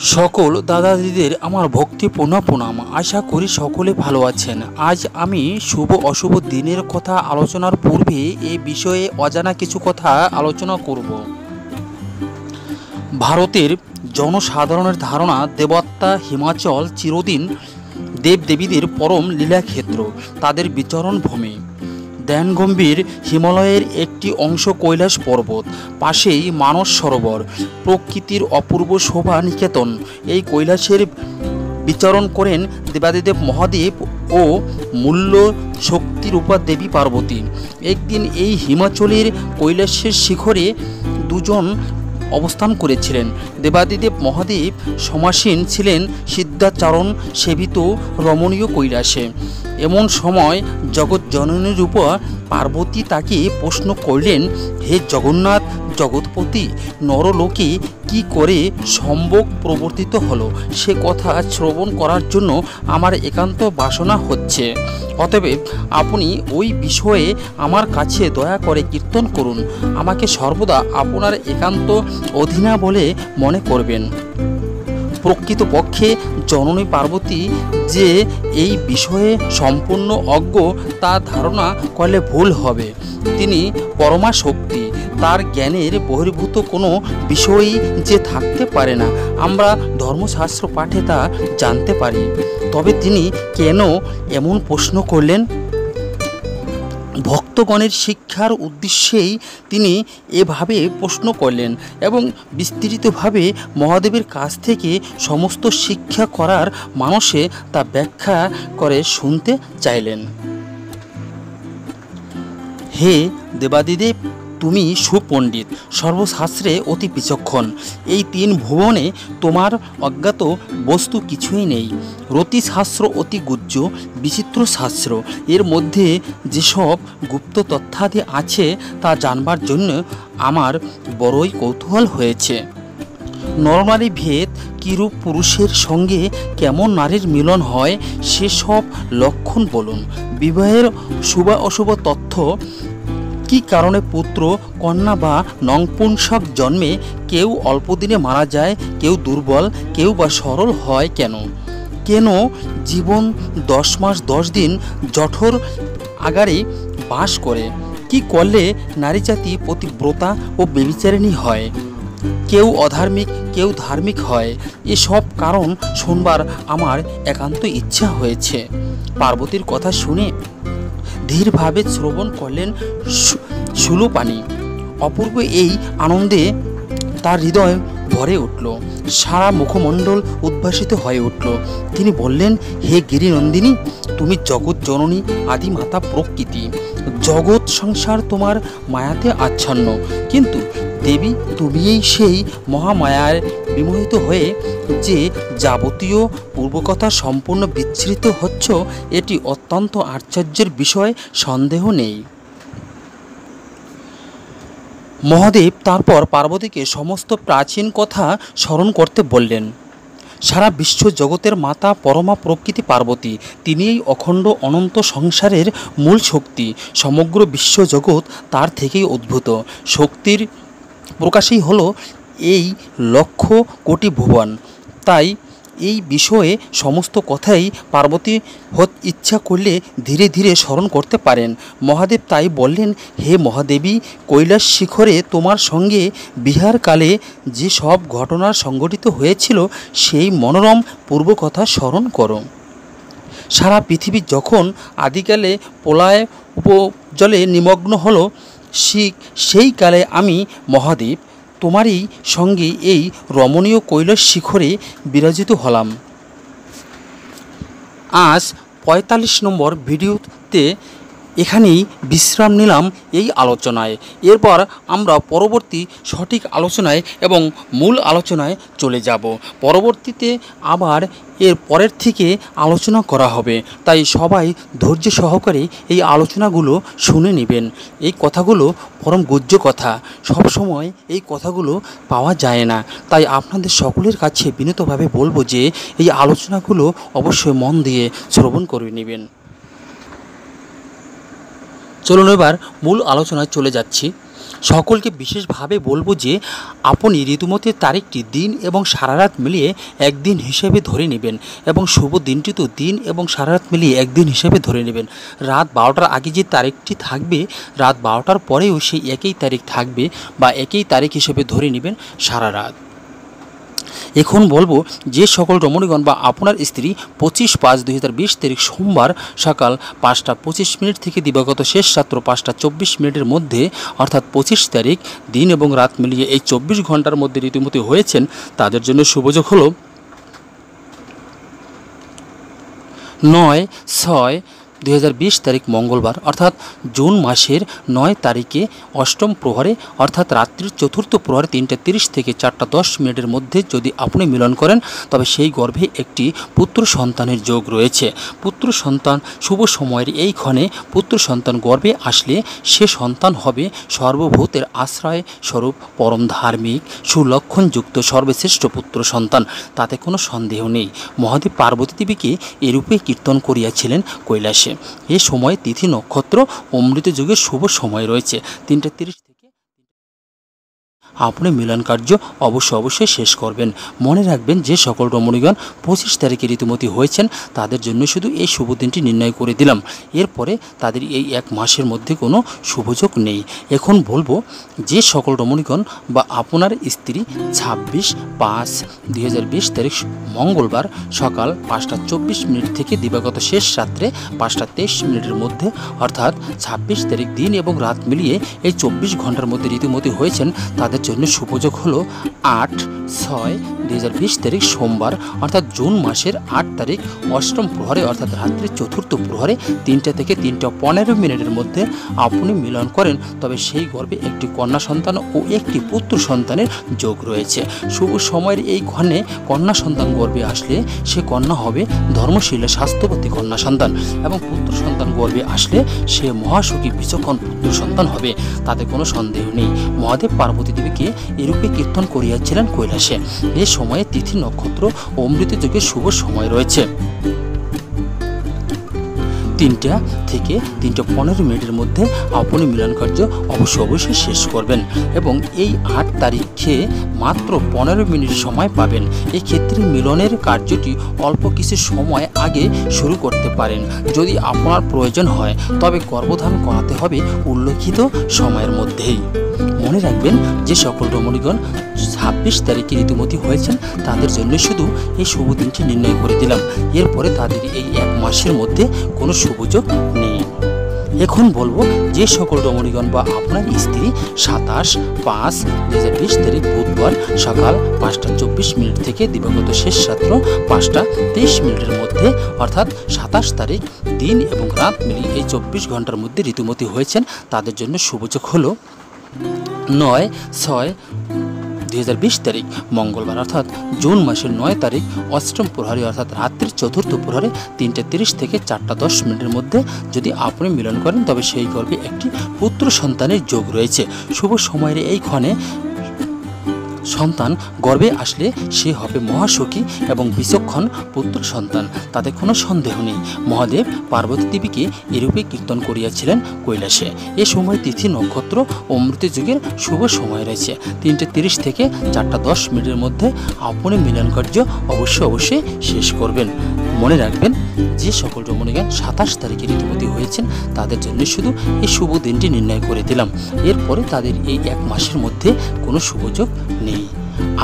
সকল দাদা দিদিদের আমার ভক্তিপূর্ণ প্রণাম আশা করি সকলে ভালো আছেন। আজ আমি শুভ অশুভ দিনের কথা আলোচনার পূর্বে এই বিষয়ে অজানা কিছু কথা আলোচনা করব। ভারতের জনসাধারণের ধারণা দেবত্তা হিমাচল চিরদিন দেবদেবীদের পরম লীলাক্ষেত্র, তাদের বিচরণ ভূমি। দেনগম্ভীর হিমালয়ের একটি অংশ কৈলাস পর্বত, পাশেই মানস সরোবর, প্রকৃতির অপূর্ব শোভা নিকেতন। এই কৈলাসের বিচরণ করেন দেবাদিদেব মহাদেব ও মূল্য শক্তিরূপা দেবী পার্বতী। একদিন এই হিমাচলের কৈলাসের শিখরে দুজন অবস্থান করেছিলেন। দেবাদিদেব মহাদেব সমাসীন ছিলেন সিদ্ধাচারণ সেবিত রমণীয় কৈলাসে। এমন সময় জগৎ জননীর উপর পার্বতী তাকে প্রশ্ন করলেন, হে জগন্নাথ, জগৎপতি, নরলোকে কি করে সম্ভোগ প্রবর্তিত হলো? সে কথা শ্রবণ করার জন্য আমার একান্ত বাসনা হচ্ছে। অতএব আপনি ওই বিষয়ে আমার কাছে দয়া করে কীর্তন করুন। আমাকে সর্বদা আপনার একান্ত অধীনা বলে মনে করবেন। প্রকৃতপক্ষে জননী পার্বতী যে এই বিষয়ে সম্পূর্ণ অজ্ঞ, তা ধারণা করলে ভুল হবে। তিনি পরমা শক্তি তার জ্ঞানের বহির্ভূত কোনো বিষয়ই যে থাকতে পারে না, আমরা ধর্মশাস্ত্র পাঠে তা জানতে পারি। তবে তিনি কেন এমন প্রশ্ন করলেন? ভক্তগণের শিক্ষার উদ্দেশ্যেই তিনি এভাবে প্রশ্ন করলেন এবং বিস্তৃতভাবে মহাদেবের কাছ থেকে সমস্ত শিক্ষা করার মানুষে তা ব্যাখ্যা করে শুনতে চাইলেন। হে দেবাদিদেব তুমি সুপণ্ডিত, সর্বশাস্ত্রে অতি বিচক্ষণ। এই তিন ভুবনে তোমার অজ্ঞাত বস্তু কিছুই নেই। রতিশাস্ত্র অতি গুজ্জ বিচিত্র শাস্ত্র এর মধ্যে যেসব গুপ্ত তথ্যাদি আছে তা জানবার জন্য আমার বড়ই কৌতূহল হয়েছে। নরনারী ভেদ কিরূপ পুরুষের সঙ্গে কেমন নারীর মিলন হয়, সেসব লক্ষণ বলুন। বিবাহের শুভ অশুভ তথ্য কি কারণে পুত্র, কন্যা বা নংপুংসক জন্মে কেউ অল্পদিনে মারা যায়, কেউ দুর্বল, কেউ বা সরল হয় কেন? কেন জীবন দশ মাস দশ দিন জঠর আগারে বাস করে? কি করলে নারী জাতি পতিব্রতা ও বেবিচারিণী হয়? কেউ অধার্মিক, কেউ ধার্মিক হয়। এসব কারণ শুনবার আমার একান্ত ইচ্ছা হয়েছে। পার্বতীর কথা শুনে ধীরভাবে শ্রবণ করলেন সুলোপানি অপূর্ব এই আনন্দে তার হৃদয় ভরে উঠল। সারা মুখমণ্ডল উদ্ভাসিত হয়ে উঠল। তিনি বললেন, হে গিরিনন্দিনী, তুমি জগৎ জননী আদি মাতা প্রকৃতি। জগৎ সংসার তোমার মায়াতে আচ্ছন্ন। কিন্তু দেবী তুমিই সেই মহামায়ার বিমোহিত হয়ে যে যাবতীয় পূর্বকথা সম্পূর্ণ বিচ্ছৃত হচ্ছ, এটি অত্যন্ত আশ্চর্যের বিষয়, সন্দেহ নেই। মহাদেব তারপর পার্বতীকে সমস্ত প্রাচীন কথা স্মরণ করতে বললেন। সারা বিশ্ব জগতের মাতা পরমা প্রকৃতি পার্বতী, তিনিই অখণ্ড অনন্ত সংসারের মূল শক্তি। সমগ্র বিশ্ব জগৎ তার থেকেই উদ্ভূত। শক্তির প্রকাশই হলো এই লক্ষ কোটি ভুবন। তাই এই বিষয়ে সমস্ত কথাই পার্বতী হত ইচ্ছা করলে ধীরে ধীরে স্মরণ করতে পারেন। মহাদেব তাই বললেন, হে মহাদেবী, কৈলাস শিখরে তোমার সঙ্গে বিহারকালে যে সব ঘটনা সংঘটিত হয়েছিল, সেই মনোরম পূর্বকথা স্মরণ করো। সারা পৃথিবী যখন আদিকালে পোলায় উপজলে নিমগ্ন হল শিখ সেই কালে আমি মহাদেব তোমারই সঙ্গে এই রমণীয় কৈলাস শিখরে বিরাজিত হলাম। আজ পঁয়তাল্লিশ নম্বর ভিডিওতে এখানেই বিশ্রাম নিলাম এই আলোচনায়। এরপর আমরা পরবর্তী সঠিক আলোচনায় এবং মূল আলোচনায় চলে যাব। পরবর্তীতে আবার এর পরের থেকে আলোচনা করা হবে। তাই সবাই ধৈর্য সহকারে এই আলোচনাগুলো শুনে নেবেন। এই কথাগুলো পরম গুজ্জ কথা। সব সময় এই কথাগুলো পাওয়া যায় না। তাই আপনাদের সকলের কাছে বিনীতভাবে বলব যে, এই আলোচনাগুলো অবশ্যই মন দিয়ে শ্রবণ করে নেবেন। চলুন এবার মূল আলোচনায় চলে যাচ্ছি। সকলকে বিশেষভাবে বলব যে, আপনি ঋতুমতির তারিখটি দিন এবং সারা রাত মিলিয়ে একদিন হিসেবে ধরে নেবেন এবং শুভ দিনটি তো দিন এবং সারা রাত মিলিয়ে একদিন হিসেবে ধরে নেবেন। রাত বারোটার আগে যে তারিখটি থাকবে, রাত বারোটার পরেও সেই একই তারিখ থাকবে বা একই তারিখ হিসেবে ধরে নেবেন সারা রাত এখন বলব যে সকল রমণীগণ বা আপনার স্ত্রী পঁচিশ পাঁচ দুই হাজার বিশ তারিখ সোমবার সকাল পাঁচটা পঁচিশ মিনিট থেকে দিবাগত শেষ রাত্র পাঁচটা চব্বিশ মিনিটের মধ্যে, অর্থাৎ পঁচিশ তারিখ দিন এবং রাত মিলিয়ে এই চব্বিশ ঘণ্টার মধ্যে রীতিমতো হয়েছেন, তাদের জন্য শুভযোগ হলো নয়, ছয় দুই হাজার বিশ তারিখ মঙ্গলবার, অর্থাৎ জুন মাসের নয় তারিখে অষ্টম প্রহরে, অর্থাৎ রাত্রির চতুর্থ প্রহরে তিনটে তিরিশ থেকে চারটা দশ মিনিটের মধ্যে যদি আপনি মিলন করেন, তবে সেই গর্ভে একটি পুত্র সন্তানের যোগ রয়েছে। পুত্র সন্তান শুভ সময়ের এই ক্ষণে পুত্র সন্তান গর্ভে আসলে সে সন্তান হবে সর্বভূতের আশ্রয় স্বরূপ পরম ধার্মিক, সুলক্ষণযুক্ত সর্বশ্রেষ্ঠ পুত্র সন্তান। তাতে কোনো সন্দেহ নেই। মহাদেব পার্বতী দেবীকে এরূপে কীর্তন করিয়াছিলেন কৈলাসে। এ সময়ে তিথি নক্ষত্র অমৃত যুগের শুভ সময় রয়েছে। তিনটে তিরিশ আপনি মিলন কার্য অবশ্য অবশ্যই শেষ করবেন। মনে রাখবেন যে সকল রমণীগণ পঁচিশ তারিখে রীতিমতি হয়েছেন, তাদের জন্য শুধু এই শুভ দিনটি নির্ণয় করে দিলাম। এরপরে তাদের এই এক মাসের মধ্যে কোনো শুভযোগ নেই। এখন বলব যে সকল রমণীগণ বা আপনার স্ত্রী ছাব্বিশ পাঁচ দুই তারিখ মঙ্গলবার সকাল পাঁচটা চব্বিশ মিনিট থেকে দিবাগত শেষ রাত্রে পাঁচটা তেইশ মিনিটের মধ্যে, অর্থাৎ ছাব্বিশ তারিখ দিন এবং রাত মিলিয়ে এই চব্বিশ ঘণ্টার মধ্যে রীতিমতি হয়েছেন, তাদের জন্য সুযোগ হলো আট ছয় দু হাজার বিশ তারিখ সোমবার, অর্থাৎ জুন মাসের আট তারিখ, অষ্টম প্রহরে, অর্থাৎ রাত্রির চতুর্থ প্রহরে, তিনটা থেকে তিনটা পনেরো মিনিটের মধ্যে আপনি মিলন করেন। তবে সেই গর্ভে একটি কন্যা সন্তান ও একটি পুত্র সন্তানের যোগ রয়েছে। শুভ সময়ের এই ক্ষণে কন্যা সন্তান গর্ভে আসলে সে কন্যা হবে ধর্মশীলা স্বাস্থ্যবতী কন্যা সন্তান এবং পুত্র সন্তান গর্ভে আসলে সে মহাসুখী বিচক্ষণ পুত্র সন্তান হবে। তাতে কোনো সন্দেহ নেই। মহাদেব পার্বতী দেবীকে এরূপে কীর্তন করিয়াছিলেন কৈলাসে। এ সময়ে তিথি নক্ষত্র অমৃত যুগের শুভ সময় রয়েছে। তিনটা থেকে তিনটা পনেরো মিনিটের মধ্যে আপনি মিলন কার্য অবশ্য অবশ্যই শেষ করবেন এবং এই আট তারিখে মাত্র পনেরো মিনিট সময় পাবেন। এই ক্ষেত্রে মিলনের কার্যটি অল্প কিছু সময় আগে শুরু করতে পারেন। যদি আপনার প্রয়োজন হয়, তবে গর্ভধান করাতে হবে উল্লেখিত সময়ের মধ্যেই। মনে রাখবেন যে সকল রমণীগণ ছাব্বিশ তারিখে ঋতুমতি হয়েছেন, তাদের জন্য শুধু এই শুভ দিনটি নির্ণয় করে দিলাম। এরপরে তাদের এই এক মাসের মধ্যে কোনো শুভযোগ নেই। এখন বলব যে সকল রমণীগণ বা আপনার স্ত্রী সাতাশ, পাঁচ দু হাজার বিশ তারিখ বুধবার সকাল পাঁচটা চব্বিশ মিনিট থেকে দিবাগত শেষ রাত্র পাঁচটা তেইশ মিনিটের মধ্যে, অর্থাৎ সাতাশ তারিখ দিন এবং রাত মিলিয়ে এই চব্বিশ ঘণ্টার মধ্যে ঋতুমতি হয়েছেন, তাদের জন্য শুভযোগ হলো নয় ছয় দুই তারিখ মঙ্গলবার, অর্থাৎ জুন মাসের নয় তারিখ অষ্টম প্রহরী, অর্থাৎ রাত্রির চতুর্থ প্রহরে তিনটে তিরিশ থেকে চারটা দশ মিনিটের মধ্যে যদি আপনি মিলন করেন, তবে সেই গর্ভে একটি পুত্র সন্তানের যোগ রয়েছে। শুভ সময়ের এই ক্ষণে সন্তান গর্বে আসলে সে হবে মহাসখী এবং বিচক্ষণ পুত্র সন্তান, তাতে কোনো সন্দেহ নেই। মহাদেব পার্বতী দেবীকে এরূপে কীর্তন করিয়াছিলেন কৈলাসে। এ সময় তিথি নক্ষত্র অমৃত যুগের শুভ সময় রয়েছে। তিনটে তিরিশ থেকে চারটা দশ মিনিটের মধ্যে আপনি মিলন কার্য অবশ্যই অবশ্যই শেষ করবেন। মনে রাখবেন, যে সকল রমণীগণ সাতাশ তারিখে ঋতুমতি হয়েছেন। তাদের জন্য শুধু এই শুভ দিনটি নির্ণয় করে দিলাম। এরপরে তাদের এই এক মাসের মধ্যে কোনো সুযোগ নেই।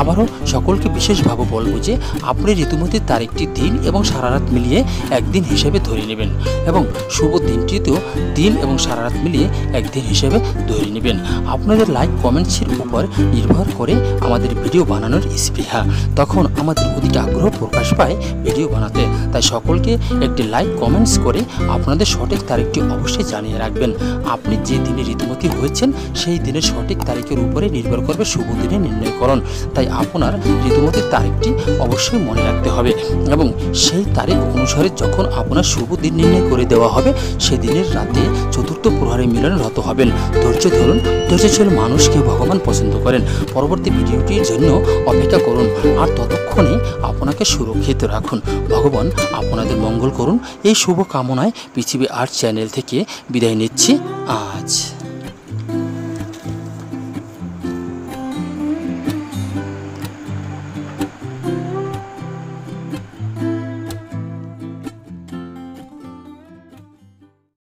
আবারও সকলকে বিশেষভাবে বলব যে আপনি ঋতুমতির তারিখটি দিন এবং সারা রাত মিলিয়ে একদিন হিসেবে ধরে নেবেন এবং শুভ দিনটিতেও দিন এবং সারা রাত মিলিয়ে একদিন হিসেবে ধরে নেবেন। আপনাদের লাইক, কমেন্টসের উপর নির্ভর করে আমাদের ভিডিও বানানোর স্পৃহা। তখন আমাদের অধিক আগ্রহ প্রকাশ পায় ভিডিও বানাতে। তাই সকলকে একটি লাইক, কমেন্টস করে আপনাদের সঠিক তারিখটি অবশ্যই জানিয়ে রাখবেন। আপনি যে দিনে ঋতুমতি হয়েছেন, সেই দিনের সঠিক তারিখের উপরে নির্ভর করবে শুভ দিনে নির্ণয়করণ তাই আপনার ঋতুমতির তারিখটি অবশ্যই মনে রাখতে হবে এবং সেই তারিখ অনুসারে যখন আপনার শুভ দিন নির্ণয় করে দেওয়া হবে, সেদিনের রাতে চতুর্থ প্রহারে মিলনে রত হবেন। ধৈর্য ধরুন, ধৈর্যশীল মানুষকে ভগবান পছন্দ করেন। পরবর্তী ভিডিওটির জন্য অপেক্ষা করুন আর ততক্ষণে আপনাকে সুরক্ষিত রাখুন। ভগবান আপনাদের মঙ্গল করুন। এই শুভ কামনায় পৃথিবী আর্ট চ্যানেল থেকে বিদায় নিচ্ছি। আজ।